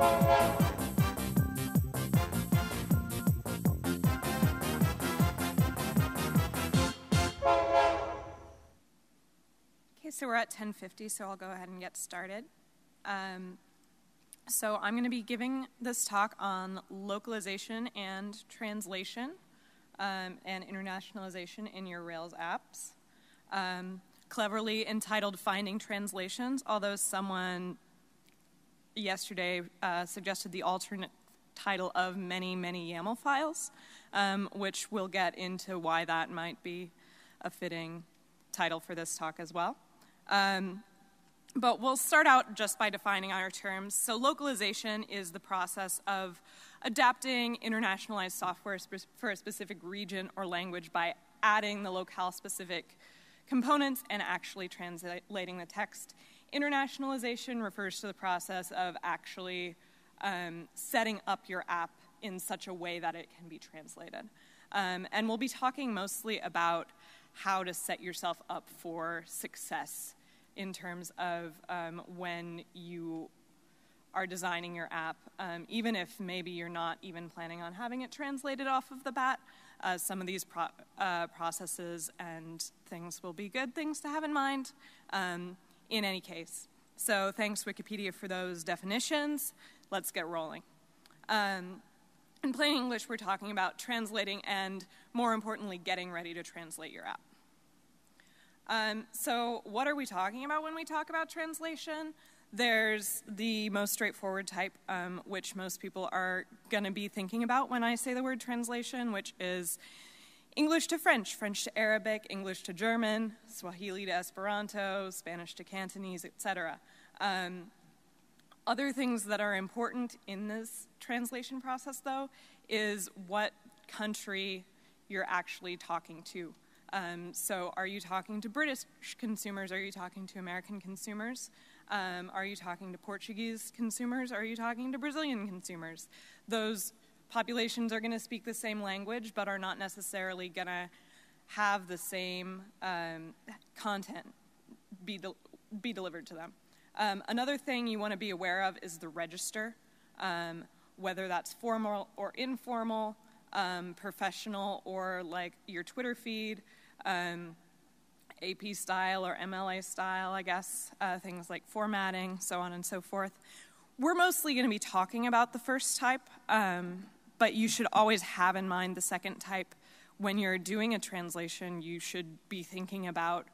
Okay, so we're at 1050, so I'll go ahead and get started. Um, so I'm going to be giving this talk on localization and translation um, and internationalization in your Rails apps. Um, cleverly entitled Finding Translations, although someone yesterday uh, suggested the alternate title of Many, Many YAML Files, um, which we'll get into why that might be a fitting title for this talk as well. Um, but we'll start out just by defining our terms. So, localization is the process of adapting internationalized software for a specific region or language by adding the locale specific components and actually translating the text. Internationalization refers to the process of actually um, setting up your app in such a way that it can be translated. Um, and we'll be talking mostly about how to set yourself up for success in terms of um, when you are designing your app, um, even if maybe you're not even planning on having it translated off of the bat. Uh, some of these pro- uh, processes and things will be good things to have in mind um, in any case. So, thanks, Wikipedia, for those definitions. Let's get rolling. Um, in plain English, we're talking about translating and, more importantly, getting ready to translate your app. Um, so, what are we talking about when we talk about translation? There's the most straightforward type, um, which most people are going to be thinking about when I say the word translation, which is English to French, French to Arabic, English to German, Swahili to Esperanto, Spanish to Cantonese, etc. Um, other things that are important in this translation process, though, is what country you're actually talking to. Um, so, are you talking to British consumers? Are you talking to American consumers? Um, are you talking to Portuguese consumers? Are you talking to Brazilian consumers? Those populations are going to speak the same language, but are not necessarily going to have the same um, content be, de- be delivered to them. Um, another thing you want to be aware of is the register, um, whether that's formal or informal, um, professional or like your Twitter feed um, AP style or MLA style, I guess, uh, things like formatting, so on and so forth. We're mostly going to be talking about the first type, um, but you should always have in mind the second type. When you're doing a translation, you should be thinking about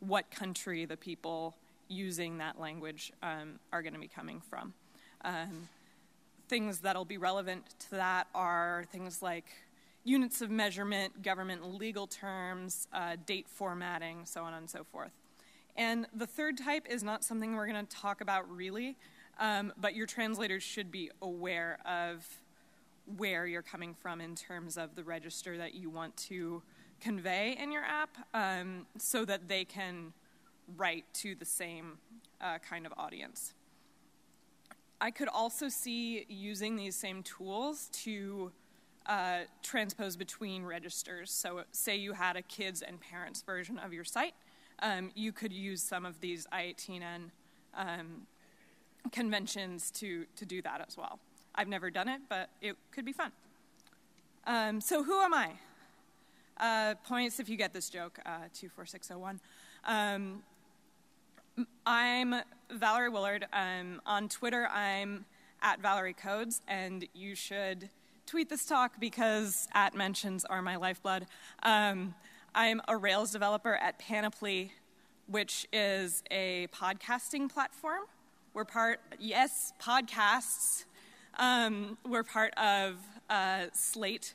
what country the people using that language um, are going to be coming from. Um, things that'll be relevant to that are things like units of measurement, government legal terms, uh, date formatting, so on and so forth. And the third type is not something we're going to talk about really, um, but your translators should be aware of where you're coming from in terms of the register that you want to convey in your app um, so that they can write to the same uh, kind of audience. I could also see using these same tools to uh, transpose between registers. So, say you had a kids and parents version of your site, um, you could use some of these I18N um, conventions to, to do that as well. I've never done it, but it could be fun. Um, so, who am I? Uh, points if you get this joke, uh, 24601. Um, I'm Valerie Woolard. Um, on Twitter, I'm at Valerie Codes, and you should tweet this talk because at mentions are my lifeblood. Um, I'm a Rails developer at Panoply, which is a podcasting platform. We're part, yes, podcasts. Um, we're part of uh, Slate.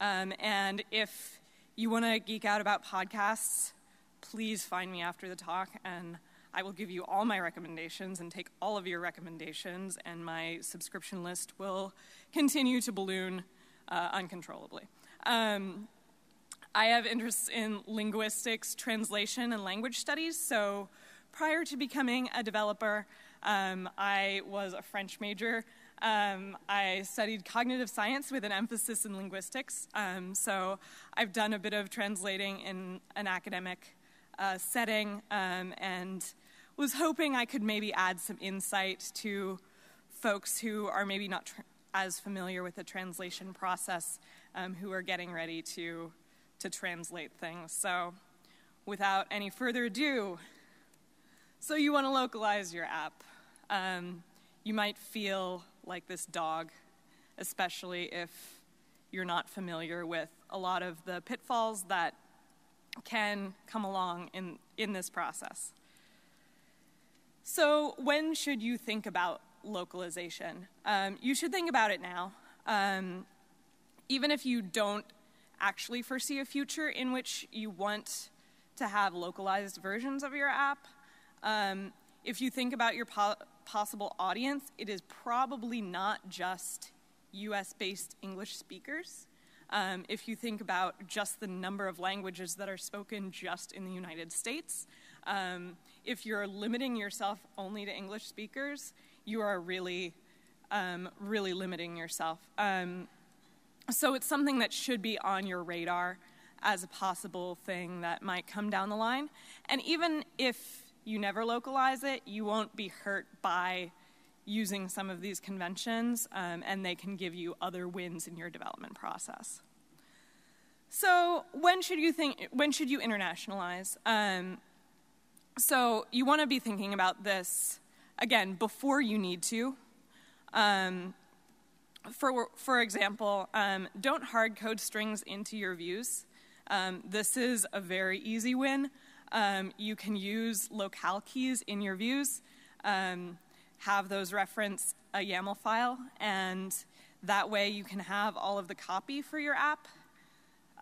Um, and if you want to geek out about podcasts, please find me after the talk and I will give you all my recommendations and take all of your recommendations, and my subscription list will continue to balloon uh, uncontrollably. Um, I have interests in linguistics, translation, and language studies. So prior to becoming a developer, um, I was a French major. Um, I studied cognitive science with an emphasis in linguistics. Um, so I've done a bit of translating in an academic uh, setting um, and was hoping I could maybe add some insight to folks who are maybe not as familiar with the translation process um, who are getting ready to, to translate things. So, without any further ado, so you want to localize your app. Um, you might feel like this dog, especially if you're not familiar with a lot of the pitfalls that can come along in, in this process. So, when should you think about localization? Um, you should think about it now. Um, even if you don't actually foresee a future in which you want to have localized versions of your app, um, if you think about your po- possible audience, it is probably not just US based English speakers. Um, if you think about just the number of languages that are spoken just in the United States, um, if you're limiting yourself only to English speakers, you are really, um, really limiting yourself. Um, so it's something that should be on your radar as a possible thing that might come down the line. And even if you never localize it, you won't be hurt by using some of these conventions, um, and they can give you other wins in your development process. So, when should you think? When should you internationalize? Um, so, you want to be thinking about this again before you need to. Um, for for example, um, don't hard code strings into your views. Um, this is a very easy win. Um, you can use locale keys in your views have those reference a YAML file, and that way you can have all of the copy for your app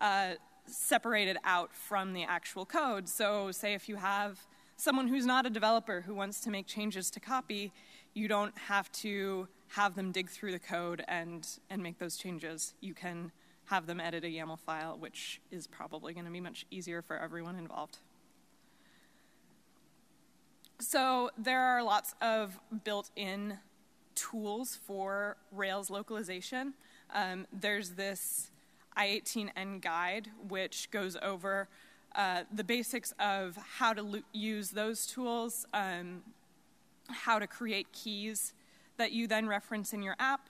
uh, separated out from the actual code. So, say if you have someone who's not a developer who wants to make changes to copy, you don't have to have them dig through the code and, and make those changes. You can have them edit a YAML file, which is probably going to be much easier for everyone involved. So there are lots of built-in tools for Rails localization. Um, there's this I18N guide, which goes over uh, the basics of how to use those tools, um, how to create keys that you then reference in your app.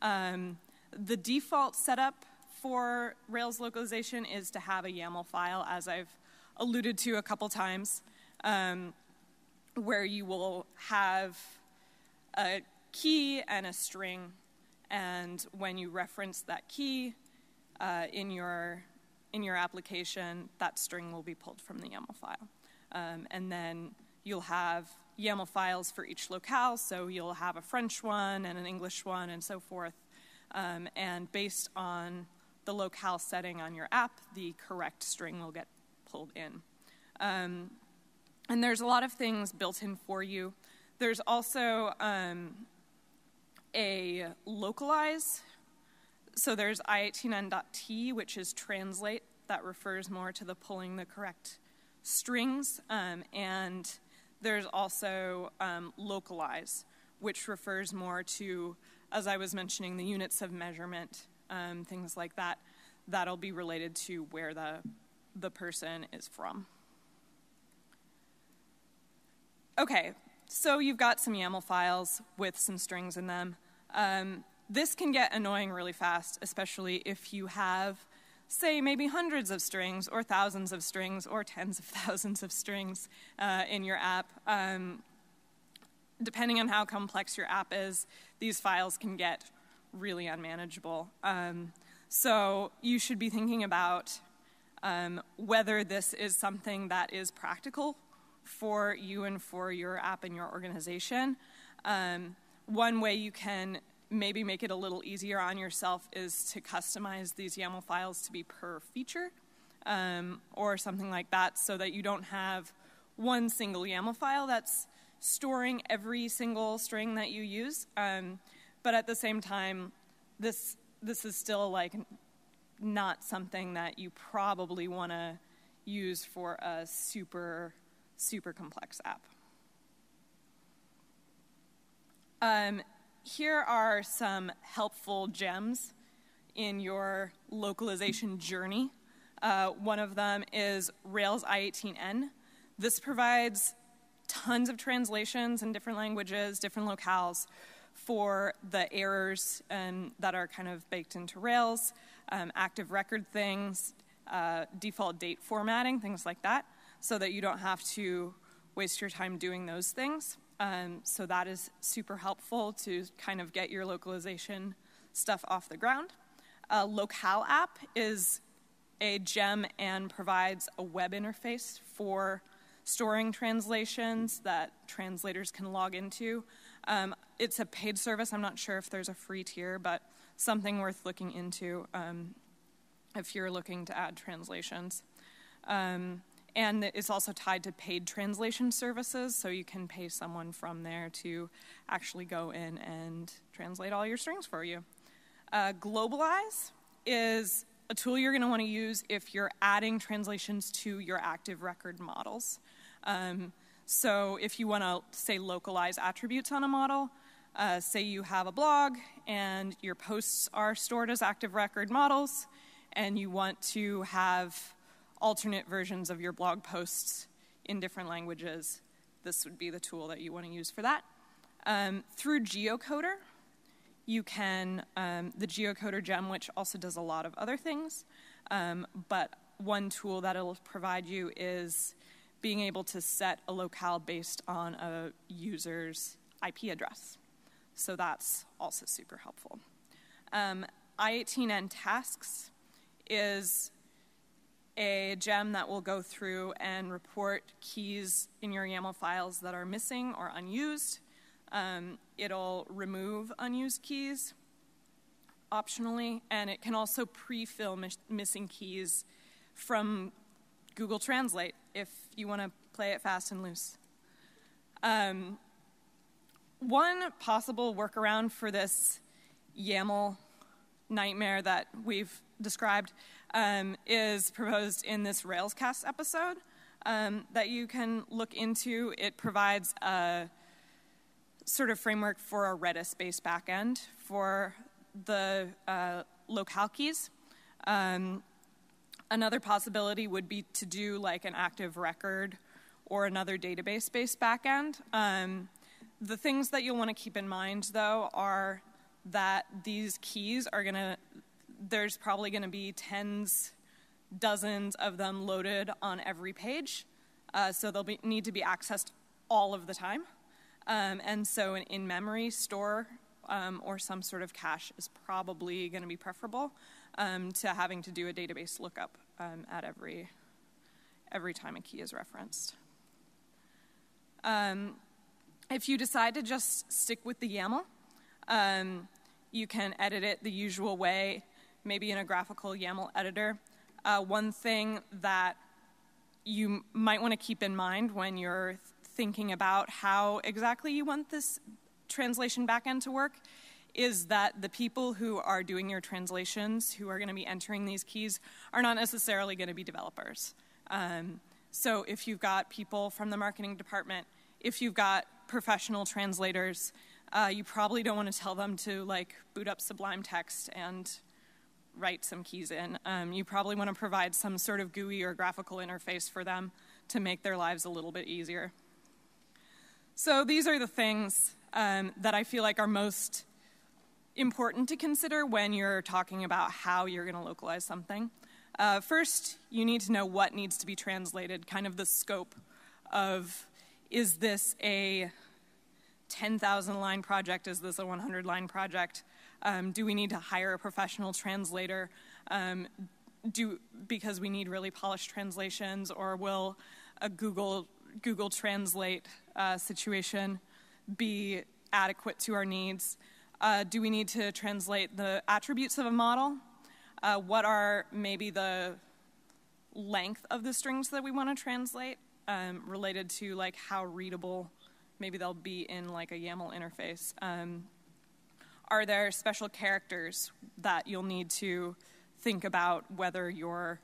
Um, the default setup for Rails localization is to have a YAML file, as I've alluded to a couple times. Um, where you will have a key and a string, and when you reference that key uh, in your in your application, that string will be pulled from the YAML file, um, and then you'll have YAML files for each locale. So you'll have a French one and an English one, and so forth. Um, and based on the locale setting on your app, the correct string will get pulled in. Um, and there's a lot of things built in for you. There's also um, a localize. So there's i18n.t, which is translate, that refers more to the pulling the correct strings. Um, and there's also um, localize, which refers more to, as I was mentioning, the units of measurement, um, things like that. That'll be related to where the, the person is from. Okay, so you've got some YAML files with some strings in them. Um, this can get annoying really fast, especially if you have, say, maybe hundreds of strings, or thousands of strings, or tens of thousands of strings uh, in your app. Um, depending on how complex your app is, these files can get really unmanageable. Um, so you should be thinking about um, whether this is something that is practical for you and for your app and your organization. Um, one way you can maybe make it a little easier on yourself is to customize these YAML files to be per feature um, or something like that so that you don't have one single YAML file that's storing every single string that you use. Um, but at the same time, this this is still like not something that you probably want to use for a super super complex app. Um, here are some helpful gems in your localization journey. Uh, one of them is Rails I18N. This provides tons of translations in different languages, different locales for the errors um, that are kind of baked into Rails, um, active record things, uh, default date formatting, things like that, so that you don't have to waste your time doing those things. Um, so that is super helpful to kind of get your localization stuff off the ground. Uh, Locale app is a gem and provides a web interface for storing translations that translators can log into. Um, it's a paid service. I'm not sure if there's a free tier, but something worth looking into um, if you're looking to add translations. Um, and it's also tied to paid translation services, so you can pay someone from there to actually go in and translate all your strings for you. Uh, Globalize is a tool you're going to want to use if you're adding translations to your active record models. Um, so if you want to, say, localize attributes on a model, uh, say you have a blog and your posts are stored as active record models, and you want to have alternate versions of your blog posts in different languages, this would be the tool that you want to use for that. Um, through Geocoder, you can, um, the Geocoder gem, which also does a lot of other things, um, but one tool that it'll provide you is being able to set a locale based on a user's IP address. So that's also super helpful. Um, I18N tasks is a gem that will go through and report keys in your YAML files that are missing or unused. Um, it'll remove unused keys optionally, and it can also pre fill mis- missing keys from Google Translate if you want to play it fast and loose. Um, one possible workaround for this YAML nightmare that we've described um, is proposed in this Railscast episode um, that you can look into. It provides a sort of framework for a Redis based backend for the uh, locale keys. Um, another possibility would be to do like an active record or another database based backend. Um, the things that you'll want to keep in mind, though, are that these keys are going to there's probably going to be tens, dozens of them loaded on every page. Uh, so they'll be, need to be accessed all of the time. Um, and so an in memory store um, or some sort of cache is probably going to be preferable um, to having to do a database lookup um, at every, every time a key is referenced. Um, if you decide to just stick with the YAML, um, you can edit it the usual way maybe in a graphical YAML editor. Uh, one thing that you might want to keep in mind when you're thinking about how exactly you want this translation backend to work is that the people who are doing your translations, who are going to be entering these keys, are not necessarily going to be developers. Um, so if you've got people from the marketing department, if you've got professional translators, uh, you probably don't want to tell them to like boot up Sublime Text and write some keys in. Um, you probably want to provide some sort of GUI or graphical interface for them to make their lives a little bit easier. So these are the things um, that I feel like are most important to consider when you're talking about how you're going to localize something. Uh, first, you need to know what needs to be translated, kind of the scope of is this a 10,000 line project? Is this a 100 line project? Um, do we need to hire a professional translator? Um, do because we need really polished translations, or will a Google Google Translate uh, situation be adequate to our needs? Uh, do we need to translate the attributes of a model? Uh, what are maybe the length of the strings that we want to translate um, related to like how readable maybe they'll be in like a YAML interface. Um, are there special characters that you'll need to think about whether your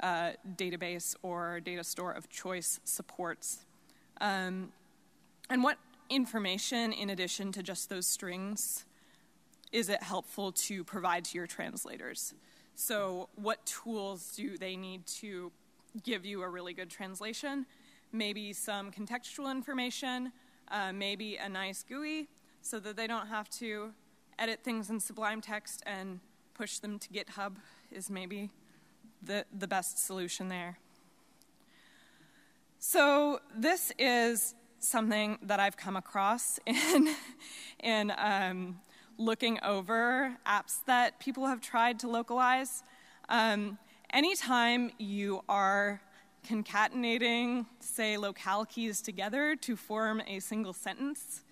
uh, database or data store of choice supports? Um, and what information, in addition to just those strings, is it helpful to provide to your translators? So, what tools do they need to give you a really good translation? Maybe some contextual information, uh, maybe a nice GUI, so that they don't have to edit things in Sublime Text and push them to GitHub is maybe the, the best solution there. So, this is something that I've come across in, in um, looking over apps that people have tried to localize. Um, anytime you are concatenating, say, locale keys together to form a single sentence,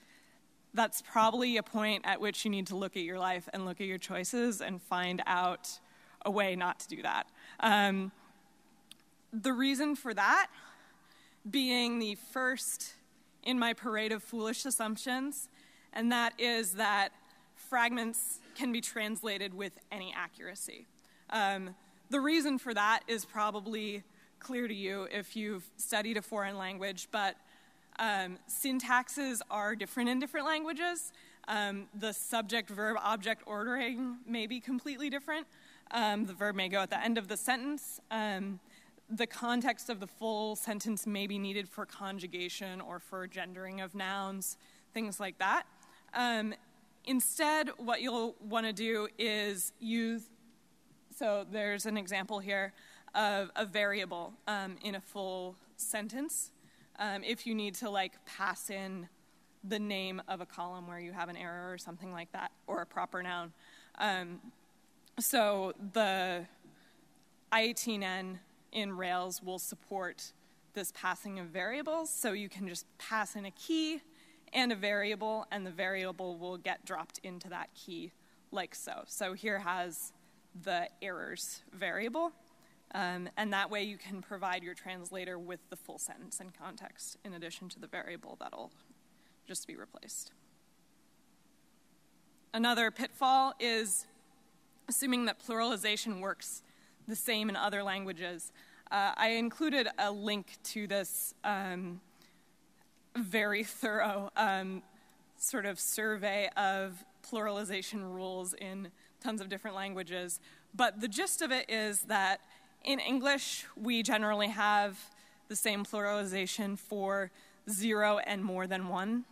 that's probably a point at which you need to look at your life and look at your choices and find out a way not to do that. Um, the reason for that being the first in my parade of foolish assumptions, and that is that fragments can be translated with any accuracy. Um, the reason for that is probably clear to you if you've studied a foreign language, but um, syntaxes are different in different languages. Um, the subject verb object ordering may be completely different. Um, the verb may go at the end of the sentence. Um, the context of the full sentence may be needed for conjugation or for gendering of nouns, things like that. Um, instead, what you'll want to do is use, so there's an example here of a variable um, in a full sentence. Um, if you need to like pass in the name of a column where you have an error or something like that, or a proper noun. Um, so the I18N in Rails will support this passing of variables. So you can just pass in a key and a variable, and the variable will get dropped into that key like so. So here has the errors variable. Um, and that way you can provide your translator with the full sentence and context in addition to the variable that'll just be replaced. Another pitfall is assuming that pluralization works the same in other languages. Uh, I included a link to this um, very thorough um, sort of survey of pluralization rules in tons of different languages. But the gist of it is that in English, we generally have the same pluralization for zero and more than one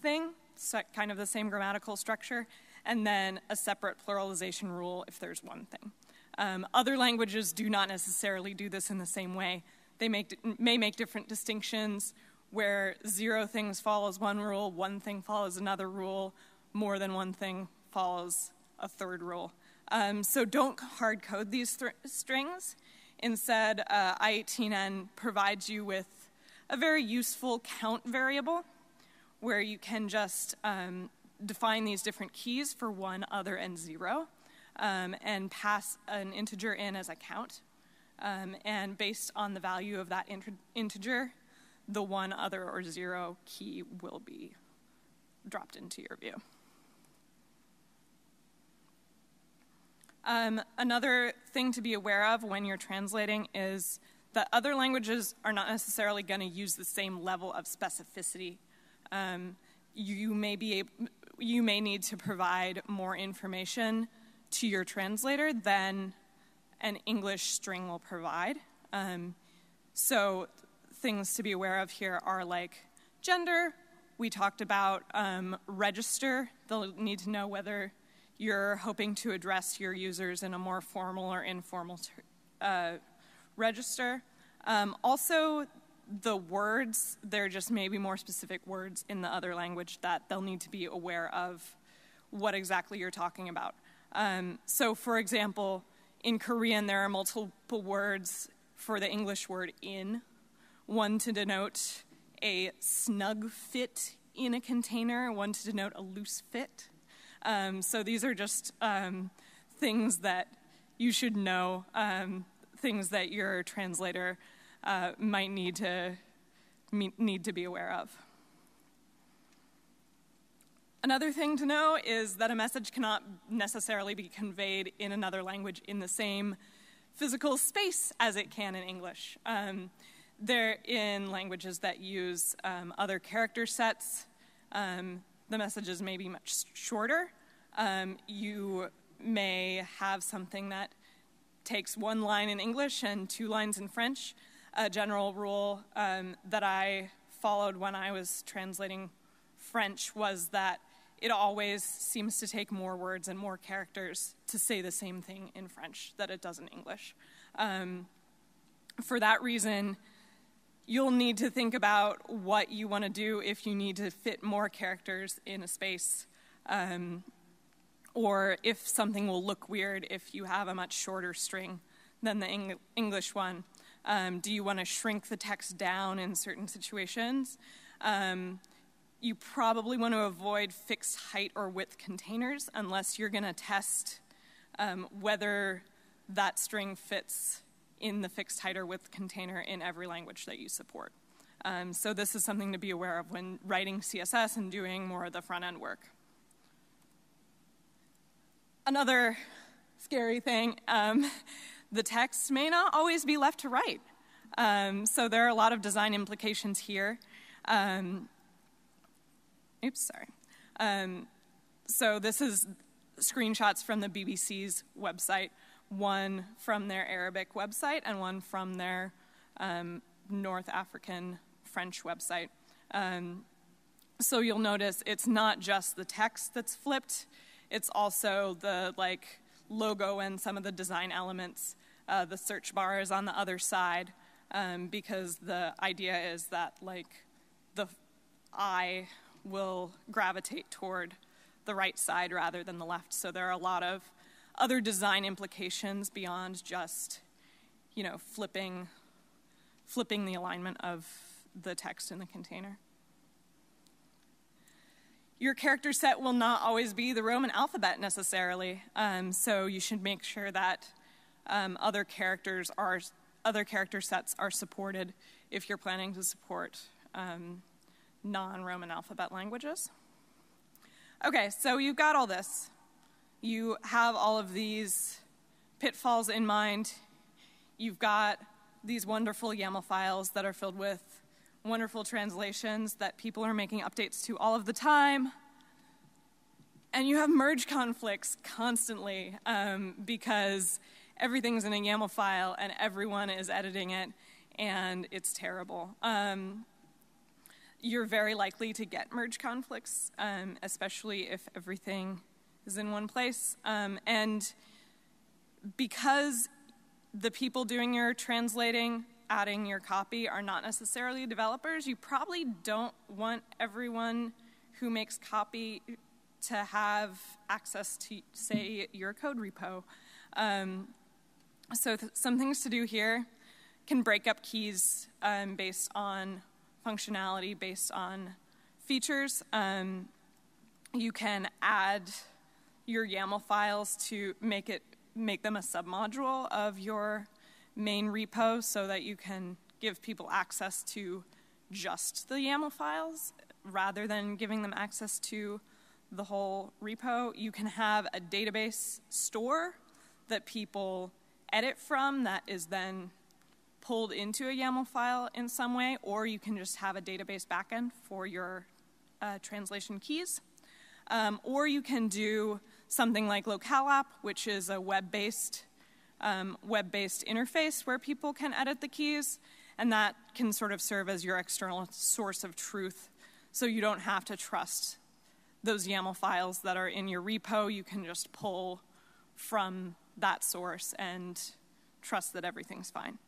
thing, so kind of the same grammatical structure, and then a separate pluralization rule if there's one thing. Um, other languages do not necessarily do this in the same way. They make, may make different distinctions where zero things follows one rule, one thing follows another rule, more than one thing follows a third rule. Um, so don't hard code these th- strings. Instead, uh, I18N provides you with a very useful count variable where you can just um, define these different keys for one, other, and zero um, and pass an integer in as a count. Um, and based on the value of that integer, the one, other, or zero key will be dropped into your view. Um, another thing to be aware of when you're translating is that other languages are not necessarily going to use the same level of specificity. Um, you may be able, you may need to provide more information to your translator than an English string will provide. Um, so, things to be aware of here are like gender. We talked about um, register. They'll need to know whether you're hoping to address your users in a more formal or informal uh, register. Um, also, the words, there are just maybe more specific words in the other language that they'll need to be aware of what exactly you're talking about. Um, so, for example, in Korean, there are multiple words for the English word in, one to denote a snug fit in a container, one to denote a loose fit. Um, so, these are just um, things that you should know, um, things that your translator uh, might need to, need to be aware of. Another thing to know is that a message cannot necessarily be conveyed in another language in the same physical space as it can in English. Um, they're in languages that use um, other character sets. Um, the messages may be much shorter. Um, you may have something that takes one line in English and two lines in French. A general rule um, that I followed when I was translating French was that it always seems to take more words and more characters to say the same thing in French that it does in English. Um, for that reason, you'll need to think about what you want to do if you need to fit more characters in a space, um, or if something will look weird if you have a much shorter string than the Eng- English one. Um, do you want to shrink the text down in certain situations? Um, you probably want to avoid fixed height or width containers unless you're going to test um, whether that string fits in the fixed height or width container in every language that you support. Um, so this is something to be aware of when writing CSS and doing more of the front end work. Another scary thing, um, the text may not always be left to right. Um, so there are a lot of design implications here. Um, Oops, sorry. Um, so this is screenshots from the BBC's website, one from their Arabic website and one from their um, North African French website. Um, so you'll notice it's not just the text that's flipped, it's also the like logo and some of the design elements. Uh, the search bar is on the other side um, because the idea is that like the eye will gravitate toward the right side rather than the left. So there are a lot of other design implications beyond just, you know, flipping flipping the alignment of the text in the container. Your character set will not always be the Roman alphabet necessarily, um, so you should make sure that um, other characters are other character sets are supported if you're planning to support um, non Roman alphabet languages. Okay, so you've got all this. You have all of these pitfalls in mind. You've got these wonderful YAML files that are filled with wonderful translations that people are making updates to all of the time. And you have merge conflicts constantly um, because everything's in a YAML file and everyone is editing it, and it's terrible. Um, you're very likely to get merge conflicts, um, especially if everything is in one place. Um, and because the people doing your translating, adding your copy are not necessarily developers, you probably don't want everyone who makes copy to have access to, say, your code repo. Um, so, some things to do here can break up keys um, based on functionality based on features. Um, you can add your YAML files to make it make them a submodule of your main repo so that you can give people access to just the YAML files rather than giving them access to the whole repo. You can have a database store that people edit from that is then pulled into a YAML file in some way, or you can just have a database backend for your uh, translation keys. Um, or you can do something like LocalApp, which is a web-based um, web-based interface where people can edit the keys, and that can sort of serve as your external source of truth. So you don't have to trust those YAML files that are in your repo. You can just pull from that source and trust that everything's fine.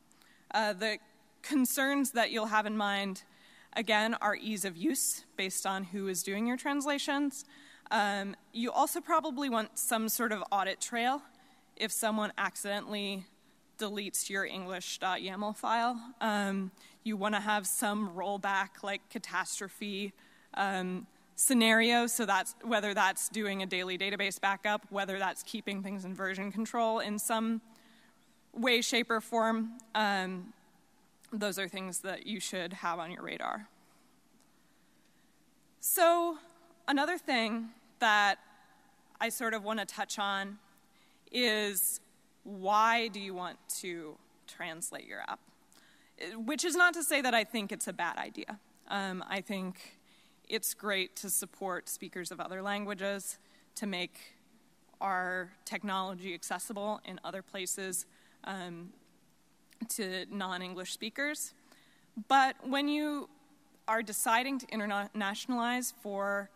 Uh, the concerns that you'll have in mind, again, are ease of use based on who is doing your translations. Um, you also probably want some sort of audit trail if someone accidentally deletes your English.yaml file. Um, you want to have some rollback, like catastrophe um, scenario. So that's whether that's doing a daily database backup, whether that's keeping things in version control in some way, shape, or form, um, those are things that you should have on your radar. So, another thing that I sort of want to touch on is why do you want to translate your app? Which is not to say that I think it's a bad idea. Um, I think it's great to support speakers of other languages, to make our technology accessible in other places um, to non English speakers. But when you are deciding to internationalize for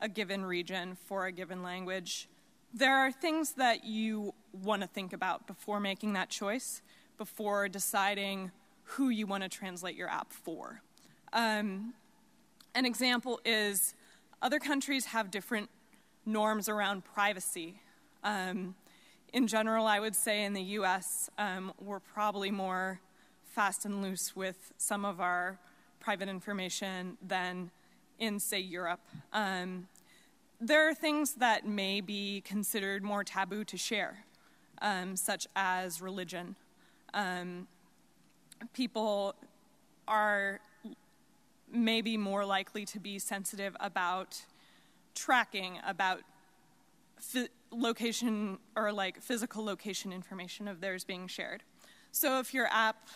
a given region for a given language, there are things that you want to think about before making that choice, before deciding who you want to translate your app for. Um, an example is other countries have different norms around privacy. Um, in general, I would say in the US, um, we're probably more fast and loose with some of our private information than in, say, Europe. Um, there are things that may be considered more taboo to share, um, such as religion. Um, people are maybe more likely to be sensitive about tracking, about fi- location or like physical location information of theirs being shared. So if your app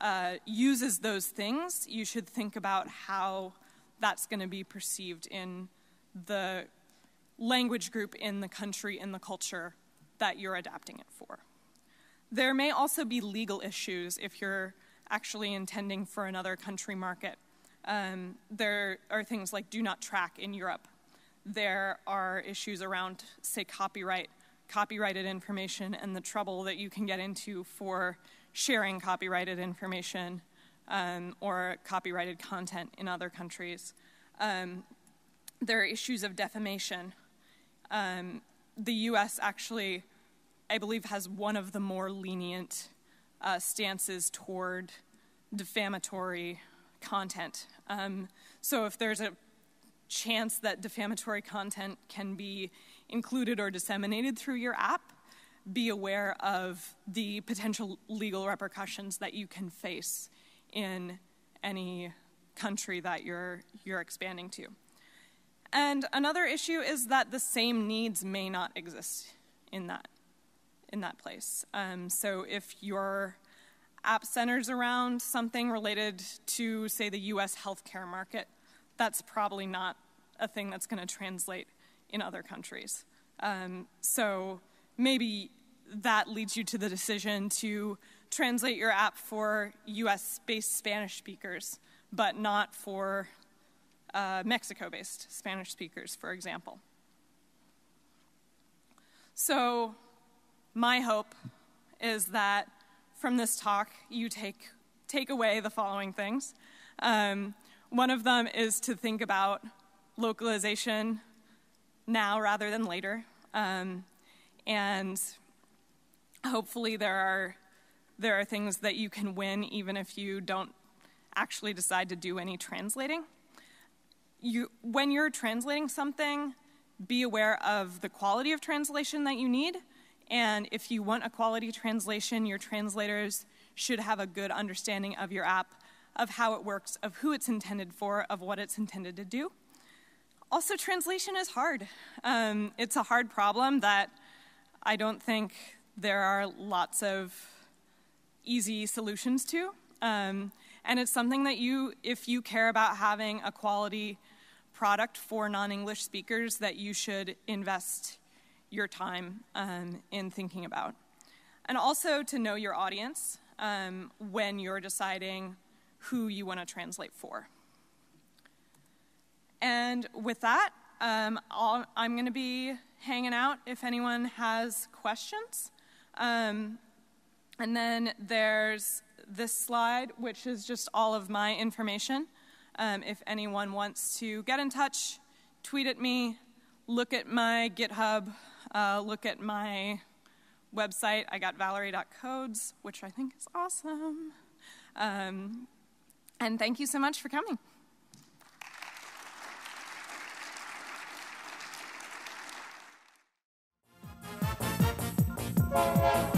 uh, uses those things, you should think about how that's going to be perceived in the language group, in the country, in the culture that you're adapting it for. There may also be legal issues if you're actually intending for another country market. Um, there are things like do not track in Europe. There are issues around, say, copyright, copyrighted information, and the trouble that you can get into for sharing copyrighted information um, or copyrighted content in other countries. Um, there are issues of defamation. Um, the US actually, I believe, has one of the more lenient uh, stances toward defamatory content. Um, so if there's a chance that defamatory content can be included or disseminated through your app, be aware of the potential legal repercussions that you can face in any country that you're, you're expanding to. And another issue is that the same needs may not exist in that, in that place. Um, so if your app centers around something related to, say, the US healthcare market, that's probably not a thing that's going to translate in other countries. Um, so maybe that leads you to the decision to translate your app for US based Spanish speakers, but not for uh, Mexico based Spanish speakers, for example. So, my hope is that from this talk you take, take away the following things. Um, one of them is to think about localization now rather than later. Um, and hopefully there are there are things that you can win even if you don't actually decide to do any translating. You, when you're translating something, be aware of the quality of translation that you need. And if you want a quality translation, your translators should have a good understanding of your app, of how it works, of who it's intended for, of what it's intended to do. Also, translation is hard. Um, it's a hard problem that I don't think there are lots of easy solutions to. Um, and it's something that you, if you care about having a quality product for non English speakers, that you should invest your time um, in thinking about. And also to know your audience um, when you're deciding who you want to translate for. And with that, um, i am going to be hanging out if anyone has questions. Um, and then there's this slide, which is just all of my information. Um, if anyone wants to get in touch, tweet at me, look at my GitHub, uh, look at my website. I got valerie.codes, which I think is awesome. Um, and thank you so much for coming. Música